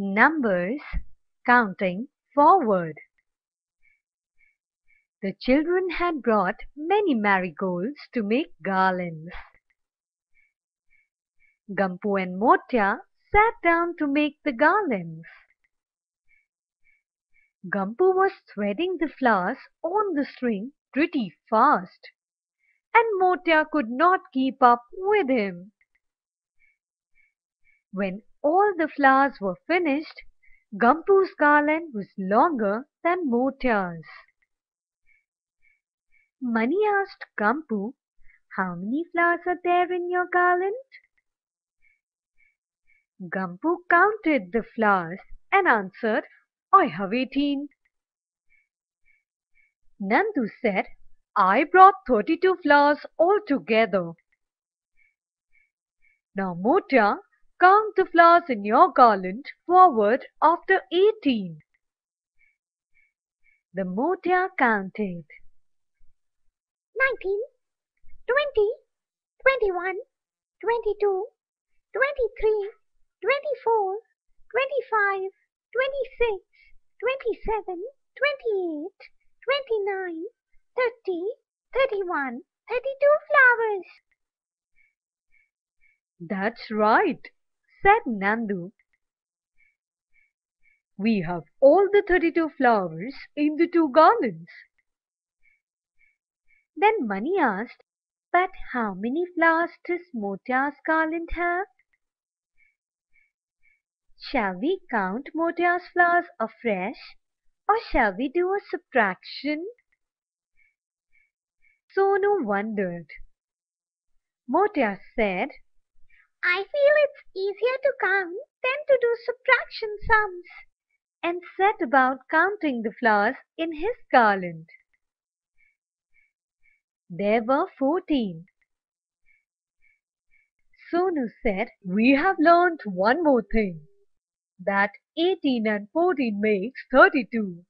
Numbers counting forward. The children had brought many marigolds to make garlands. Gumpu and Motya sat down to make the garlands. Gumpu was threading the flowers on the string pretty fast, and Motya could not keep up with him. When all the flowers were finished, Gampu's garland was longer than Motya's. Mani asked Gampu, How many flowers are there in your garland? Gampu counted the flowers and answered, I have eighteen. Nandu said, I brought thirty-two flowers altogether. Now, Motya, count the flowers in your garland forward after eighteen. The Motya counted. Nineteen, twenty, twenty-one, twenty-two, twenty-three, twenty-four, twenty-five, twenty-six, twenty-seven, twenty-eight, twenty-nine, thirty, thirty-one, thirty-two flowers. That's right, said Nandu. We have all the thirty-two flowers in the two garlands. Then Mani asked, But how many flowers does Motya's garland have? Shall we count Motya's flowers afresh, or shall we do a subtraction? Sonu wondered. Motya said, I feel it's easier to count than to do subtraction sums, and set about counting the flowers in his garland. There were fourteen. Sonu said, We have learnt one more thing that 18 and 14 makes 32.